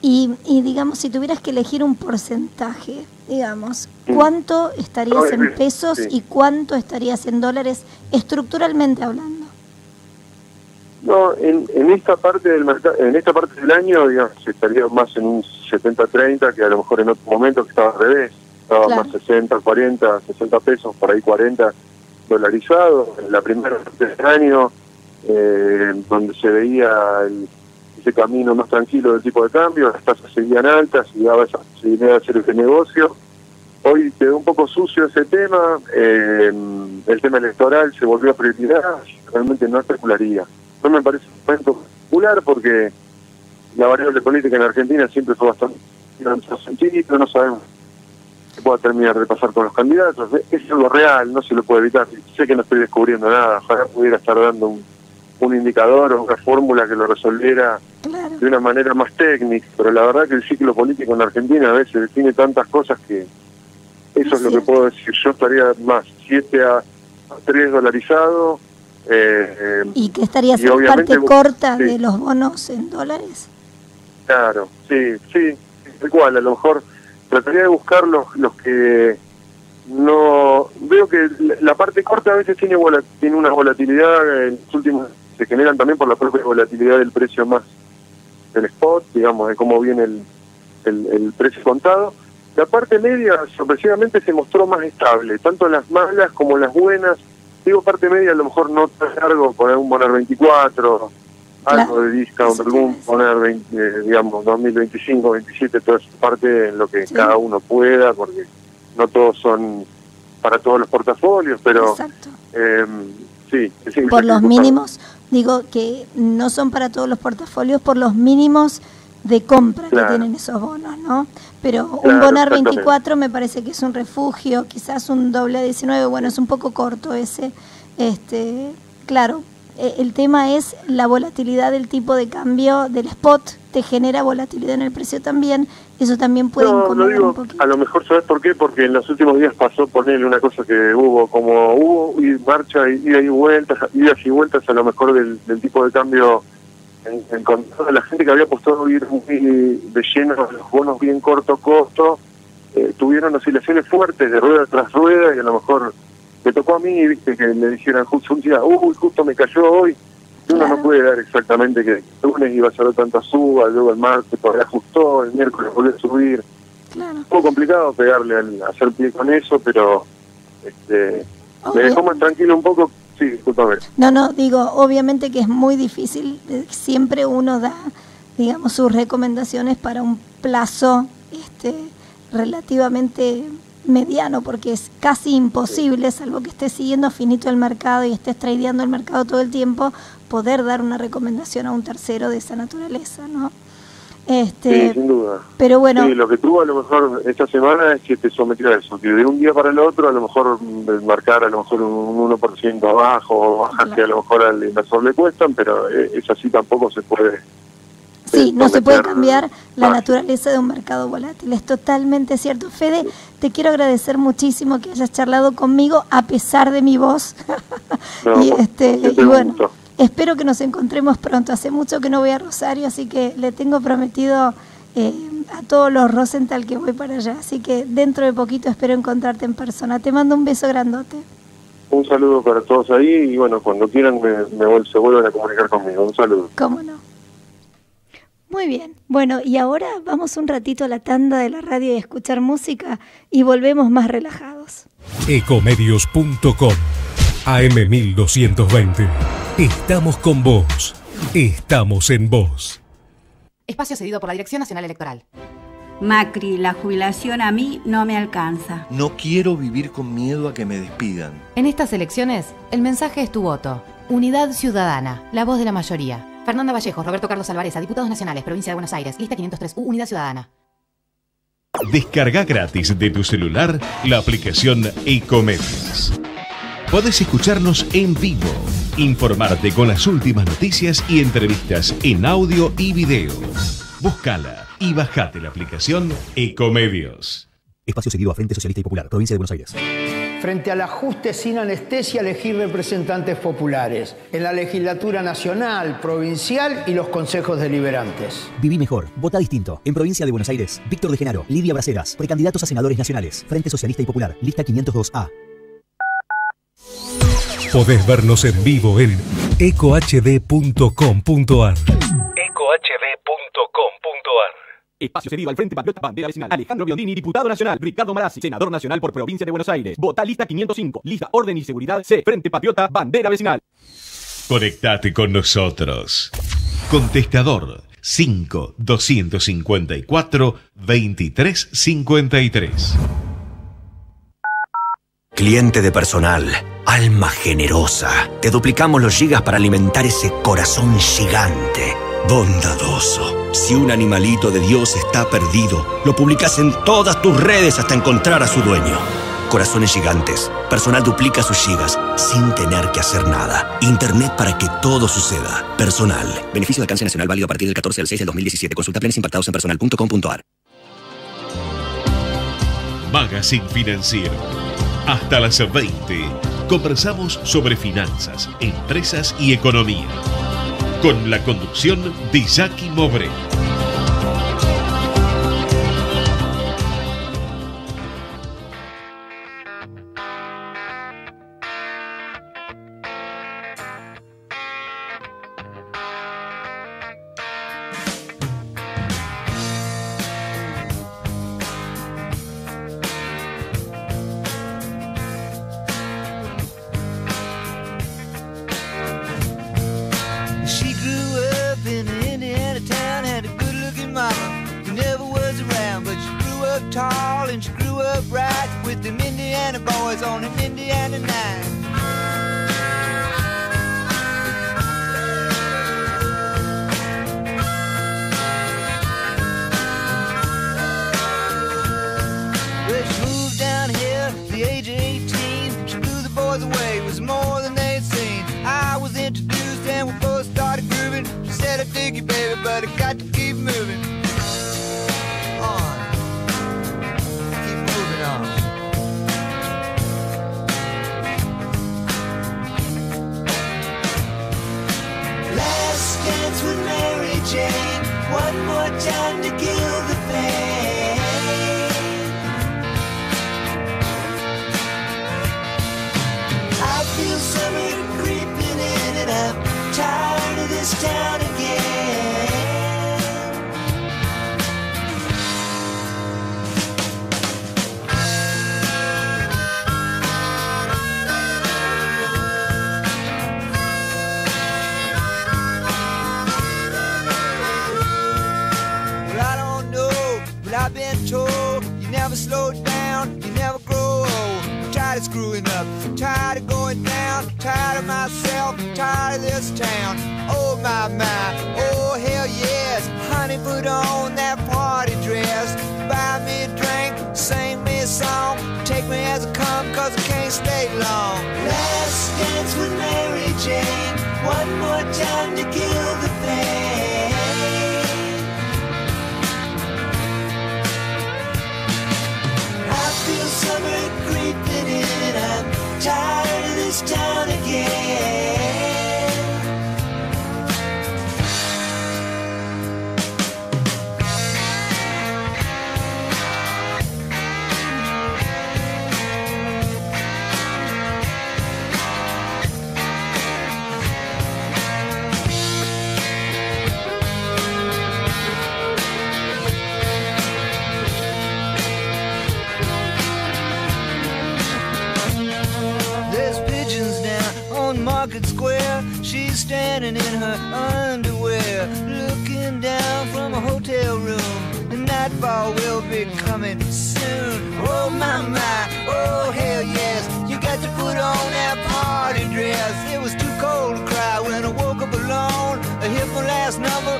Y, y digamos, si tuvieras que elegir un porcentaje, digamos, ¿cuánto estarías No, en pesos sí. y cuánto estarías en dólares estructuralmente hablando? No, en, en esta parte del en esta parte del año, digamos, estaría más en un 70-30 que a lo mejor en otro momento que estaba al revés, estaba Claro. más 60, 40, 60 pesos, por ahí 40 dolarizados. En la primera parte del año, eh, donde se veía el- ese camino más tranquilo del tipo de cambio, las tasas seguían altas y daba esa posibilidad de hacer ese negocio. Hoy quedó un poco sucio ese tema, eh, el tema electoral se volvió a prioridad, realmente no especularía. No me parece un momento popular porque la variable política en Argentina siempre fue bastante sentido, no sabemos qué pueda terminar de pasar con los candidatos. Es algo real, no se lo puede evitar. Sé que no estoy descubriendo nada, ojalá pudiera estar dando un, un indicador o una fórmula que lo resolviera de una manera más técnica, pero la verdad que el ciclo político en Argentina a veces tiene tantas cosas que Eso es lo que puedo decir. Yo estaría más 7 a, a 3 dolarizado. Eh, eh, ¿Y que estaría y en parte corta sí. de los bonos en dólares? Claro, sí, sí, igual, a lo mejor trataría de buscar los, los que no... Veo que la- parte corta a veces tiene, tiene una volatilidad, en los últimos se generan también por la propia volatilidad del precio más del spot, digamos, de cómo viene el, el, el precio contado. La parte media sorpresivamente se mostró más estable, tanto las malas como las buenas. Digo parte media a lo mejor no tan largo, poner un Bonar 24, algo de discount, algún poner 20, eh, digamos 2025, 27, toda esa parte en lo que cada uno pueda, porque no todos son para todos los portafolios, pero eh, sí, Por los mínimos, digo que no son para todos los portafolios, por los mínimos de compra Claro. que tienen esos bonos, ¿no? Pero un Claro, Bonar exactamente. 24 me parece que es un refugio, quizás un doble 19, bueno, es un poco corto ese. Este, claro, eh, el tema es la volatilidad del tipo de cambio del spot, te genera volatilidad en el precio también, eso también puede No, digo, un poquito. a lo mejor, ¿sabes por qué? Porque en los últimos días pasó ponerle una cosa que hubo, como hubo y marcha, y ida y vueltas, idas y vueltas a lo mejor del, del tipo de cambio en, en contra de la gente que había apostado ir muy de lleno los bonos bien corto costo, eh, tuvieron oscilaciones fuertes de rueda tras rueda y a lo mejor me tocó a mí, viste, que me dijeran justo un día, uy, justo me cayó hoy. Y Uno no puede dar exactamente que el lunes iba a ser tanta suba, luego el martes todavía ajustó, el miércoles volvió a subir. Un poco complicado pegarle al hacer pie con eso, pero este, me dejó más tranquilo un poco. Sí, discúlpame. No, no, digo, obviamente que es muy difícil, eh, siempre uno da, digamos, sus recomendaciones para un plazo este, relativamente mediano, porque es casi imposible, salvo que estés siguiendo finito el mercado y estés tradeando el mercado todo el tiempo, poder dar una recomendación a un tercero de esa naturaleza, ¿no? Este, sí, sin duda. pero bueno, Sí, lo que tuvo a lo mejor esta semana es que te sometió a eso, que de un día para el otro a lo mejor mm, marcar a lo mejor un 1% abajo o bajar que a lo mejor al inversor le cuestan, pero eh, es así tampoco se puede. Sí, no se puede cambiar la más. naturaleza de un mercado volátil, es totalmente cierto. Fede, te quiero agradecer muchísimo que hayas charlado conmigo a pesar de mi voz. No, y este y bueno, gusto. Espero que nos encontremos pronto. Hace mucho que no voy a Rosario, así que le tengo prometido eh, a todos los Rosenthal que voy para allá. Así que dentro de poquito espero encontrarte en persona. Te mando un beso grandote. Un saludo para todos ahí y bueno, cuando quieran me, me vuel- se vuelven a comunicar conmigo. Un saludo. ¿Cómo no? Muy bien. Bueno, y ahora vamos un ratito a la tanda de la radio y a escuchar música y volvemos más relajados. Ecomedios.com AM1220. Estamos con vos. Estamos en vos. Espacio cedido por la Dirección Nacional Electoral. Macri, la jubilación a mí no me alcanza. No quiero vivir con miedo a que me despidan. En estas elecciones, el mensaje es tu voto. Unidad Ciudadana, la voz de la mayoría. Fernanda Vallejo, Roberto Carlos Alvarez, diputados nacionales, provincia de Buenos Aires, lista 503U, Unidad Ciudadana. Descarga gratis de tu celular la aplicación Ecomedios. Podés escucharnos en vivo, informarte con las últimas noticias y entrevistas en audio y video. Búscala y bajate la aplicación Ecomedios. Espacio seguido a Frente Socialista y Popular, Provincia de Buenos Aires. Frente al ajuste sin anestesia, elegir representantes populares en la legislatura nacional, provincial y los consejos deliberantes. Viví mejor, vota distinto. En Provincia de Buenos Aires, Víctor de Genaro, Lidia Braceras, precandidatos a senadores nacionales, Frente Socialista y Popular, lista 502A. Podés vernos en vivo en ecohd.com.ar. ecohd.com.ar Espacio cedido al Frente Patriota Bandera Vecinal. Alejandro Biondini, diputado nacional. Ricardo Marazzi, senador nacional por Provincia de Buenos Aires. Vota lista 505. Lista Orden y Seguridad C. Frente Patriota Bandera Vecinal. Conectate con nosotros. Contestador 5 254 2353. Cliente de personal, alma generosa. Te duplicamos los gigas para alimentar ese corazón gigante, bondadoso. Si un animalito de Dios está perdido, lo publicas en todas tus redes hasta encontrar a su dueño. Corazones gigantes. Personal duplica sus gigas sin tener que hacer nada. Internet para que todo suceda. Personal. Beneficio de alcance nacional válido a partir del 14 del 6 del 2017. Consulta planes impactados en personal.com.ar. Magazine Financiero. Hasta las 20 conversamos sobre finanzas, empresas y economía. Con la conducción de Jackie Mobre. five nine. Standing in her underwear, looking down from a hotel room. The nightfall will be coming soon. Oh my my, oh hell yes, you got to put on that party dress. It was too cold to cry when I woke up alone. I hit my last number,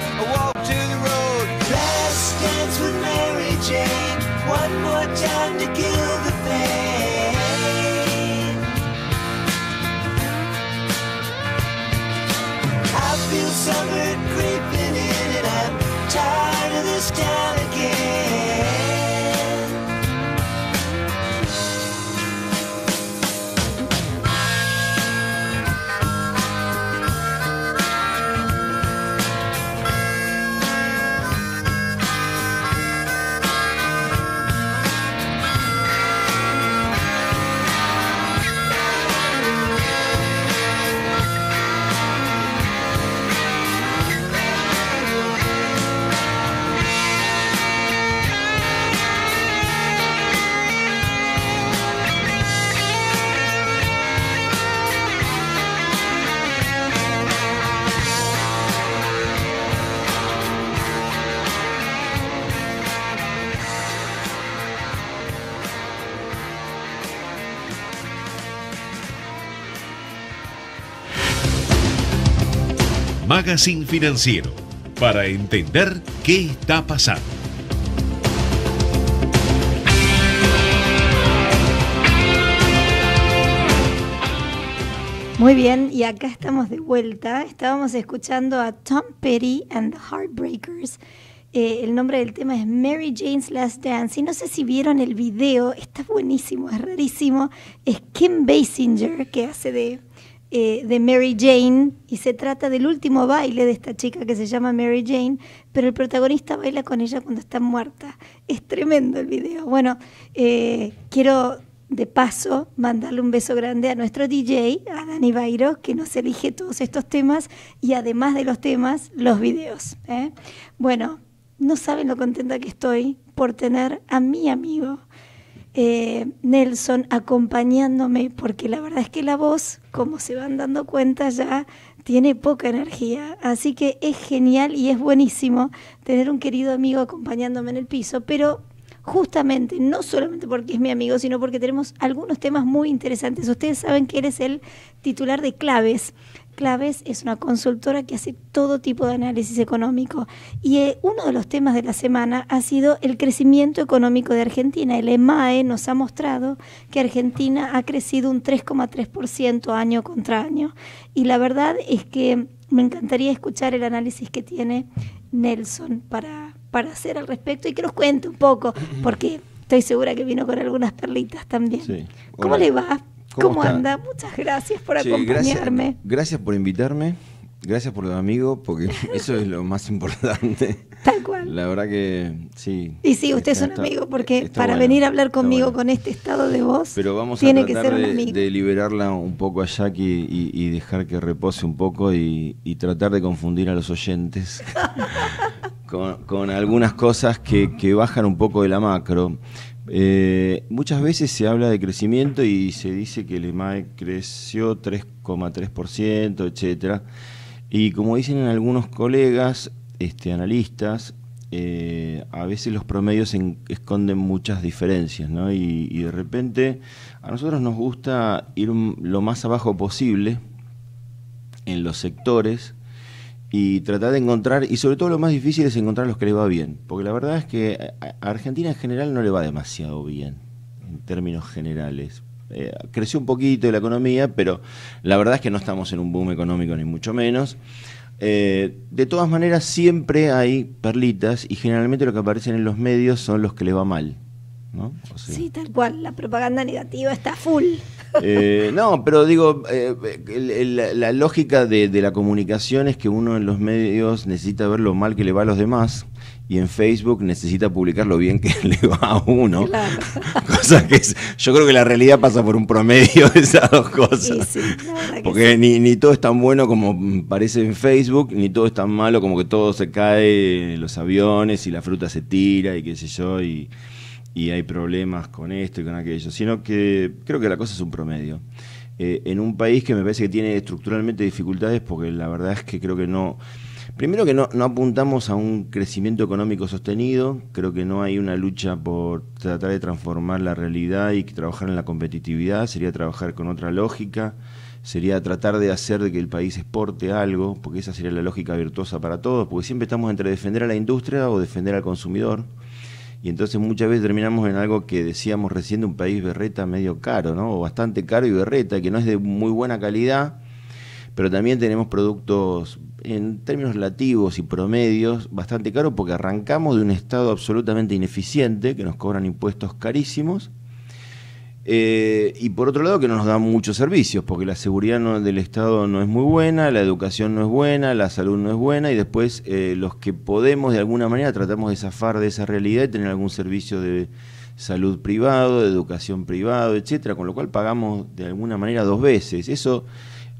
Magazine Financiero, para entender qué está pasando. Muy bien, y acá estamos de vuelta. Estábamos escuchando a Tom Petty and the Heartbreakers, Eh, el nombre del tema es Mary Jane's Last Dance. Y no sé si vieron el video, está buenísimo, es rarísimo. Es Kim Basinger que hace de, eh, de Mary Jane y se trata del último baile de esta chica que se llama Mary Jane, pero el protagonista baila con ella cuando está muerta. Es tremendo el video. Bueno, eh, quiero de paso mandarle un beso grande a nuestro DJ, a Dani Bairo, que nos elige todos estos temas y además de los temas, los videos. ¿eh? Bueno, no saben lo contenta que estoy por tener a mi amigo eh, Nelson acompañándome, porque la verdad es que la voz, como se van dando cuenta ya, tiene poca energía. Así que es genial y es buenísimo tener un querido amigo acompañándome en el piso, pero justamente, no solamente porque es mi amigo, sino porque tenemos algunos temas muy interesantes. Ustedes saben que él es el titular de Claves. Claves es una consultora que hace todo tipo de análisis económico y eh, uno de los temas de la semana ha sido el crecimiento económico de Argentina. El EMAE nos ha mostrado que Argentina ha crecido un 3,3% año contra año y la verdad es que me encantaría escuchar el análisis que tiene Nelson para, para hacer al respecto y que nos cuente un poco, porque estoy segura que vino con algunas perlitas también. ¿Cómo le va? ¿Cómo, anda? Muchas gracias por acompañarme. Gracias, gracias por invitarme. Gracias por los amigos, porque eso es lo más importante. Tal cual. La verdad que sí. Y sí, usted es un amigo, porque para bueno, venir a hablar conmigo bueno. con este estado de voz, Pero vamos tiene a que ser un de, amigo. de liberarla un poco a Jackie y, y dejar que repose un poco y, y tratar de confundir a los oyentes con, con algunas cosas que, que bajan un poco de la macro. Eh, muchas veces se habla de crecimiento y se dice que el EMAE creció 3,3%, etcétera. Y como dicen algunos colegas, este, analistas, eh, a veces los promedios en- esconden muchas diferencias, ¿no? Y, y de repente a nosotros nos gusta ir lo más abajo posible en los sectores y tratar de encontrar, y sobre todo lo más difícil es encontrar los que le va bien, porque la verdad es que a Argentina en general no le va demasiado bien, en términos generales. Eh, creció un poquito la economía, pero la verdad es que no estamos en un boom económico ni mucho menos. Eh, de todas maneras, siempre hay perlitas y generalmente lo que aparecen en los medios son los que le va mal. ¿No? O sea, Sí, tal cual, la propaganda negativa está full. eh, no, pero digo, eh, la, la lógica de, de la comunicación es que uno en los medios necesita ver lo mal que le va a los demás y en Facebook necesita publicar lo bien que le va a uno. Cosa que es, yo creo que la realidad pasa por un promedio de esas dos cosas. Porque ni, ni todo es tan bueno como parece en Facebook, ni todo es tan malo como que todo se cae, los aviones y la fruta se tira y qué sé yo, y, y hay problemas con esto y con aquello, sino que creo que la cosa es un promedio. Eh, en un país que me parece que tiene estructuralmente dificultades, porque la verdad es que creo que no... Primero que no, no apuntamos a un crecimiento económico sostenido, creo que no hay una lucha por tratar de transformar la realidad y trabajar en la competitividad, sería trabajar con otra lógica, sería tratar de hacer de que el país exporte algo, porque esa sería la lógica virtuosa para todos, porque siempre estamos entre defender a la industria o defender al consumidor. Y entonces muchas veces terminamos en algo que decíamos recién de un país berreta medio caro, ¿no? O bastante caro y berreta, que no es de muy buena calidad, pero también tenemos productos en términos relativos y promedios bastante caros porque arrancamos de un estado absolutamente ineficiente, que nos cobran impuestos carísimos, eh, y por otro lado que no nos dan muchos servicios, porque la seguridad no- del Estado no es muy buena, la educación no es buena, la salud no es buena, y después eh, los que podemos de alguna manera tratamos de zafar de esa realidad y tener algún servicio de salud privado, de educación privado, etcétera, con lo cual pagamos de alguna manera dos veces. Eso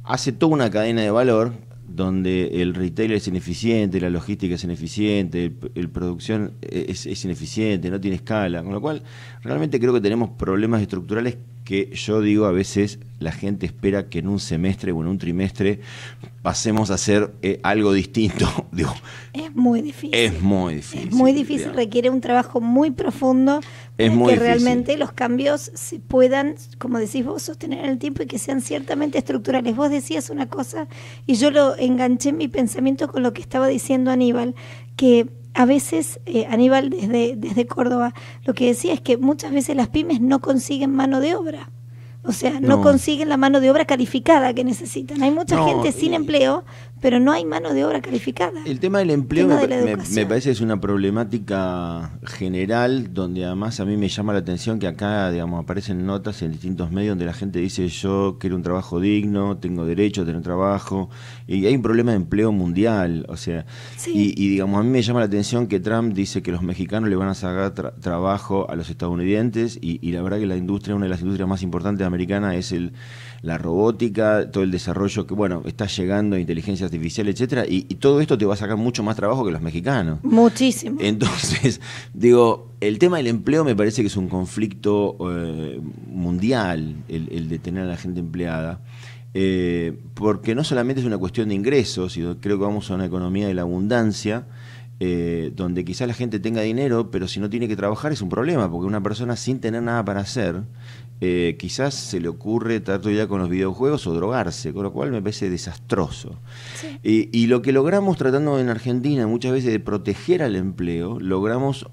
hace toda una cadena de valor donde el retail es ineficiente, la logística es ineficiente, el, producción es, es ineficiente, no tiene escala, con lo cual realmente creo que tenemos problemas estructurales que yo digo a veces la gente espera que en un semestre o en un trimestre pasemos a hacer eh, algo distinto. Digo, Es muy difícil. es muy difícil. Es muy difícil, digamos. requiere un trabajo muy profundo Es para muy que difícil. realmente los cambios se puedan, como decís vos, sostener en el tiempo y que sean ciertamente estructurales. Vos decías una cosa y yo lo enganché en mi pensamiento con lo que estaba diciendo Aníbal, que a veces, eh, Aníbal desde, desde Córdoba, lo que decía es que muchas veces las pymes no consiguen mano de obra O sea, no, No. consiguen la mano de obra calificada que necesitan. Hay mucha No, gente sin y- empleo, pero no hay mano de obra calificada. El tema del empleo Tema me, de la me- educación. me parece que es una problemática general donde además a mí me llama la atención que acá, digamos, aparecen notas en distintos medios donde la gente dice yo quiero un trabajo digno, tengo derecho a tener un trabajo y hay un problema de empleo mundial, o sea, y, y, digamos, a mí me llama la atención que Trump dice que los mexicanos le van a sacar tra- trabajo a los estadounidenses y, y la verdad que la industria, una de las industrias más importantes americanas es el la robótica, todo el desarrollo que, bueno, está llegando, inteligencia artificial, etcétera, y, y todo esto te va a sacar mucho más trabajo que los mexicanos. Muchísimo. Entonces, digo, el tema del empleo me parece que es un conflicto eh, mundial, el, el de tener a la gente empleada, eh, porque no solamente es una cuestión de ingresos, sino creo que vamos a una economía de la abundancia, eh, donde quizás la gente tenga dinero, pero si no tiene que trabajar es un problema, porque una persona sin tener nada para hacer, eh, quizás se le ocurre el día con los videojuegos o drogarse, con lo cual me parece desastroso. Y, y lo que logramos tratando en Argentina muchas veces de proteger al empleo, logramos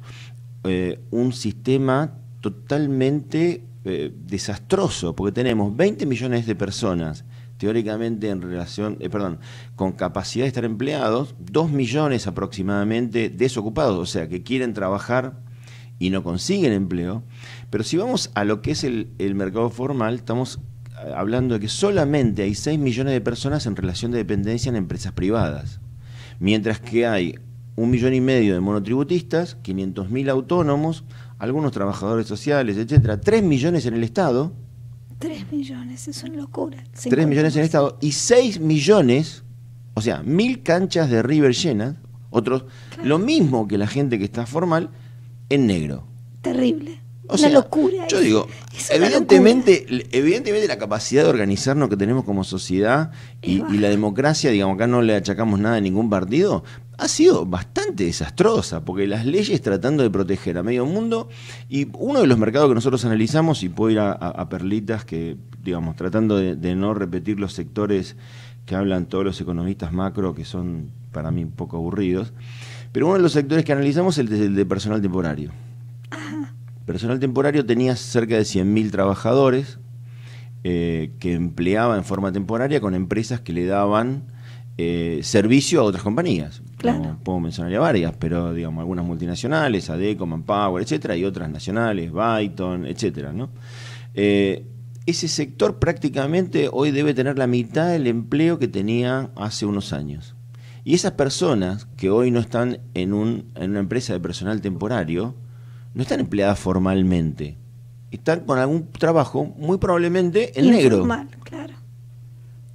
eh, un sistema totalmente eh, desastroso, porque tenemos 20 millones de personas teóricamente en relación, eh, perdón, con capacidad de estar empleados, 2 millones aproximadamente desocupados, o sea, que quieren trabajar y no consiguen empleo. Pero si vamos a lo que es el, el mercado formal, estamos eh, hablando de que solamente hay 6 millones de personas en relación de dependencia en empresas privadas, mientras que hay un millón y medio de monotributistas, 500 mil autónomos, algunos trabajadores sociales, etcétera, 3 millones en el Estado, Tres millones, es una locura. 3 millones en el Estado y 6 millones, o sea, mil canchas de River llenas, otros, lo mismo que la gente que está formal, en negro. Terrible. O una sea, locura. Yo digo, evidentemente, evidentemente la capacidad de organizarnos que tenemos como sociedad y, y la democracia, digamos, acá no le achacamos nada a ningún partido, ha sido bastante desastrosa, porque las leyes tratando de proteger a medio mundo, y uno de los mercados que nosotros analizamos, y puedo ir a, a- a perlitas que, digamos, tratando de, de no repetir los sectores que hablan todos los economistas macro, que son para mí un poco aburridos, pero uno de los sectores que analizamos es el de- el de personal temporario. Personal temporario tenía cerca de 100.000 trabajadores eh, que empleaba en forma temporaria con empresas que le daban eh, servicio a otras compañías. Claro. No puedo mencionar ya varias, pero digamos algunas multinacionales, Adeco, Manpower, etcétera, y otras nacionales, Byton, etcétera, ¿no? Eh, ese sector prácticamente hoy debe tener la mitad del empleo que tenía hace unos años. Y esas personas que hoy no están en, un, en una empresa de personal temporario, no están empleadas formalmente. Están con algún trabajo, muy probablemente en negro. Informal, claro.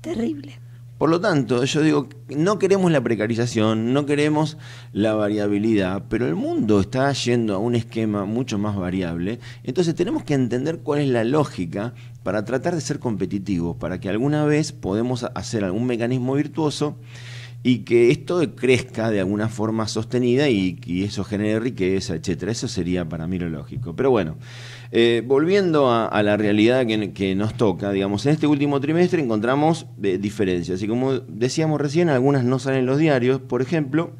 Terrible. Por lo tanto, yo digo, no queremos la precarización, no queremos la variabilidad, pero el mundo está yendo a un esquema mucho más variable. Entonces tenemos que entender cuál es la lógica para tratar de ser competitivos, para que alguna vez podamos hacer algún mecanismo virtuoso y que esto crezca de alguna forma sostenida y, y eso genere riqueza, etcétera. Eso sería para mí lo lógico. Pero bueno, eh, volviendo a, la realidad que, que nos toca, digamos, en este último trimestre encontramos eh, diferencias. Y como decíamos recién, algunas no salen en los diarios. Por ejemplo,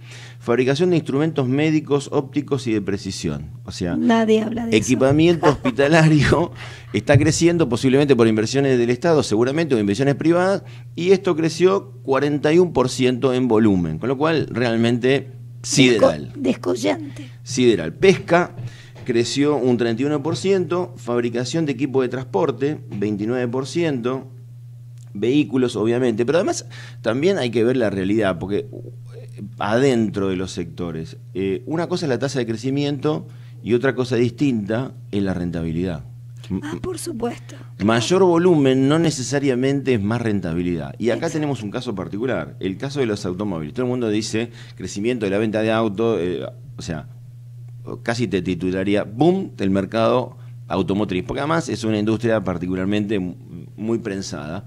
fabricación de instrumentos médicos, ópticos y de precisión. O sea, Nadie habla de eso. equipamiento hospitalario está creciendo posiblemente por inversiones del Estado, seguramente o inversiones privadas, y esto creció 41% en volumen, con lo cual realmente sideral. Desco- descollante. Sideral. Pesca creció un 31%, fabricación de equipo de transporte 29%, vehículos obviamente, pero además también hay que ver la realidad, porque adentro de los sectores, eh, una cosa es la tasa de crecimiento y otra cosa distinta es la rentabilidad. Ah, por supuesto. Mayor volumen no necesariamente es más rentabilidad. Y acá tenemos un caso particular, el caso de los automóviles. Todo el mundo dice crecimiento de la venta de autos, eh, o sea, casi te titularía boom del mercado automotriz, porque además es una industria particularmente muy prensada.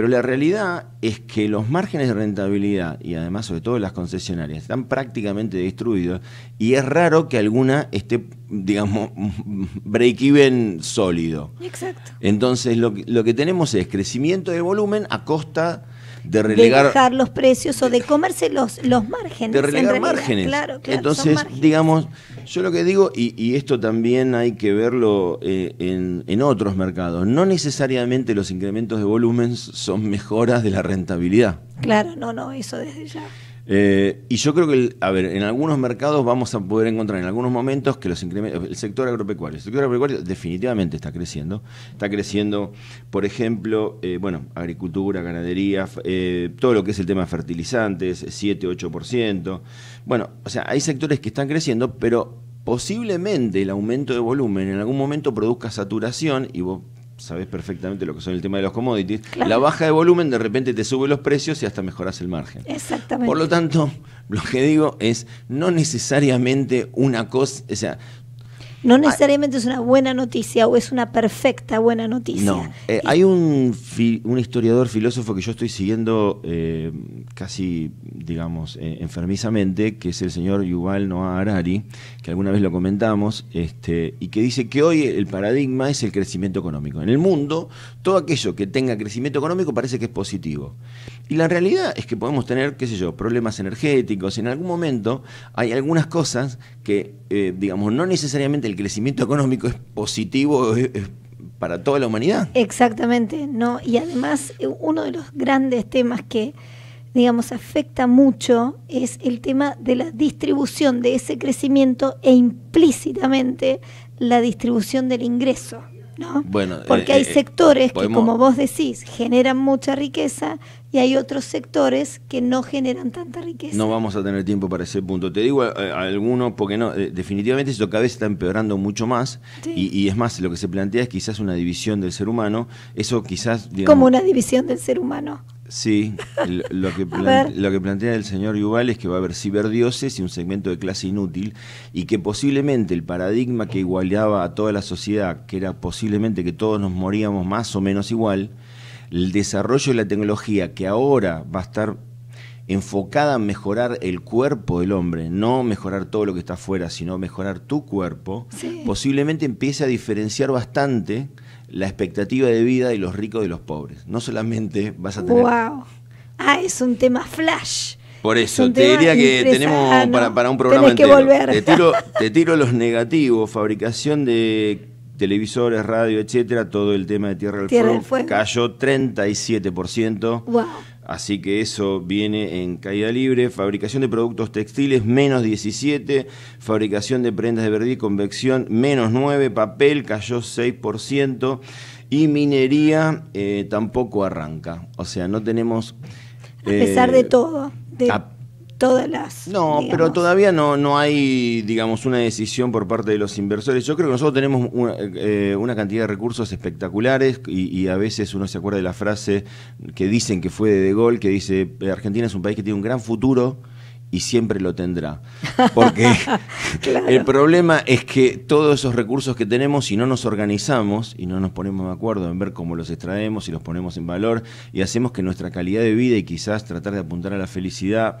Pero la realidad es que los márgenes de rentabilidad y además sobre todo las concesionarias están prácticamente destruidos y es raro que alguna esté, digamos, break-even sólido. Exacto. Entonces lo, que- lo que tenemos es crecimiento de volumen a costa de relegar bajar los precios o de comerse los, los márgenes. de relegar realidad. márgenes. Claro, claro, Entonces, márgenes. digamos, yo lo que digo, y, y esto también hay que verlo eh, en, en otros mercados, no necesariamente los incrementos de volumen son mejoras de la rentabilidad. Claro, no, no, eso desde ya. Eh, y yo creo que, a ver, en algunos mercados vamos a poder encontrar en algunos momentos que los incrementos, el sector agropecuario, el sector agropecuario definitivamente está creciendo. Está creciendo, por ejemplo, eh, bueno, agricultura, ganadería, eh, todo lo que es el tema de fertilizantes, 7, 8%. Bueno, o sea, hay sectores que están creciendo, pero posiblemente el aumento de volumen en algún momento produzca saturación y vos sabés perfectamente lo que son el tema de los commodities. Claro. La baja de volumen de repente te sube los precios y hasta mejorás el margen. Exactamente. Por lo tanto, lo que digo es no necesariamente una cosa, o sea, no necesariamente es una buena noticia o es una perfecta buena noticia. no. Eh, hay un, fi- un historiador filósofo que yo estoy siguiendo eh, casi, digamos, eh, enfermizamente, que es el señor Yuval Noah Harari, que alguna vez lo comentamos, este, y que dice que hoy el paradigma es el crecimiento económico. En el mundo, todo aquello que tenga crecimiento económico parece que es positivo. Y la realidad es que podemos tener, qué sé yo, problemas energéticos. En algún momento hay algunas cosas que, eh, digamos, no necesariamente el crecimiento económico es positivo es- es para toda la humanidad. Exactamente, ¿no? Y además, uno de los grandes temas que, digamos, afecta mucho es el tema de la distribución de ese crecimiento e implícitamente la distribución del ingreso, ¿no? Bueno, Porque eh, hay eh, sectores que, como vos decís, generan mucha riqueza y hay otros sectores que no generan tanta riqueza. No vamos a tener tiempo para ese punto. Te digo eh, alguno, porque no, eh, definitivamente esto cada vez está empeorando mucho más. Sí. Y, y es más, lo que se plantea es quizás una división del ser humano. Eso quizás, digamos, Como una división del ser humano. Sí, lo que, lo que plantea el señor Yuval es que va a haber ciberdioses y un segmento de clase inútil y que posiblemente el paradigma que igualaba a toda la sociedad, que era posiblemente que todos nos moríamos más o menos igual, el desarrollo de la tecnología que ahora va a estar enfocada en mejorar el cuerpo del hombre, no mejorar todo lo que está afuera, sino mejorar tu cuerpo, Sí. posiblemente empiece a diferenciar bastante la expectativa de vida de los ricos de los pobres. No solamente vas a tener... Wow. Ah, es un tema flash. Por eso, te diría que tenemos ah, para, para un programa tenés que entero. volver. Te tiro, te tiro los negativos, fabricación de televisores, radio, etcétera, todo el tema de Tierra del Tierra Fuego, del Fuego. cayó 37%. Wow. Así que eso viene en caída libre. Fabricación de productos textiles, menos 17. Fabricación de prendas de verdad y convección, menos 9. Papel cayó 6%. Y minería eh, tampoco arranca. O sea, no tenemos... A pesar eh, de todo, de a- todas las. no, digamos, pero todavía no, no hay, digamos, una decisión por parte de los inversores. Yo creo que nosotros tenemos una, eh, una cantidad de recursos espectaculares y, y a veces uno se acuerda de la frase que dicen que fue de De Gaulle, que dice, "Eh, Argentina es un país que tiene un gran futuro y siempre lo tendrá. Porque Claro. el problema es que todos esos recursos que tenemos, si no nos organizamos y no nos ponemos de acuerdo en ver cómo los extraemos y los ponemos en valor y hacemos que nuestra calidad de vida y quizás tratar de apuntar a la felicidad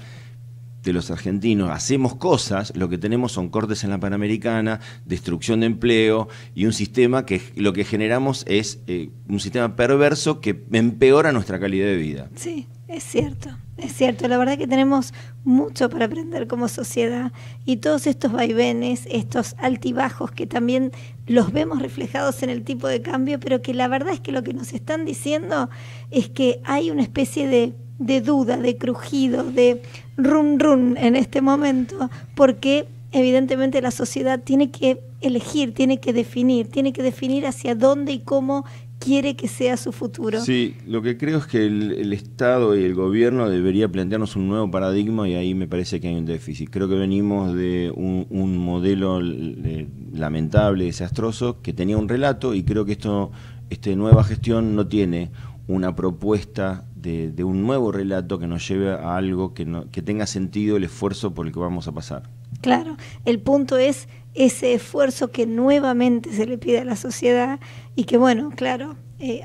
de los argentinos hacemos cosas, lo que tenemos son cortes en la Panamericana, destrucción de empleo y un sistema que lo que generamos es eh, un sistema perverso que empeora nuestra calidad de vida. Sí, es cierto, es cierto. La verdad que tenemos mucho para aprender como sociedad y todos estos vaivenes, estos altibajos que también los vemos reflejados en el tipo de cambio, pero que la verdad es que lo que nos están diciendo es que hay una especie de, de duda, de crujido, de run run en este momento, porque evidentemente la sociedad tiene que elegir, tiene que definir, tiene que definir hacia dónde y cómo quiere que sea su futuro. Sí, lo que creo es que el, Estado y el gobierno debería plantearnos un nuevo paradigma y ahí me parece que hay un déficit. Creo que venimos de un, modelo lamentable, desastroso, que tenía un relato y creo que esto, esta nueva gestión no tiene una propuesta de, un nuevo relato que nos lleve a algo que, no, tenga sentido el esfuerzo por el que vamos a pasar. Claro, el punto es ese esfuerzo que nuevamente se le pide a la sociedad y que bueno, claro, eh,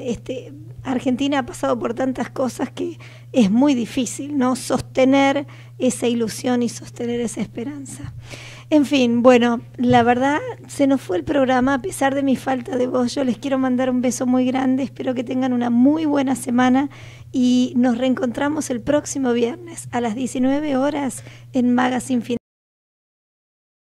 este, Argentina ha pasado por tantas cosas que es muy difícil, ¿no? Sostener esa ilusión y sostener esa esperanza. En fin, bueno, la verdad se nos fue el programa a pesar de mi falta de voz. Yo les quiero mandar un beso muy grande, espero que tengan una muy buena semana y nos reencontramos el próximo viernes a las 19 horas en Magazine Fin.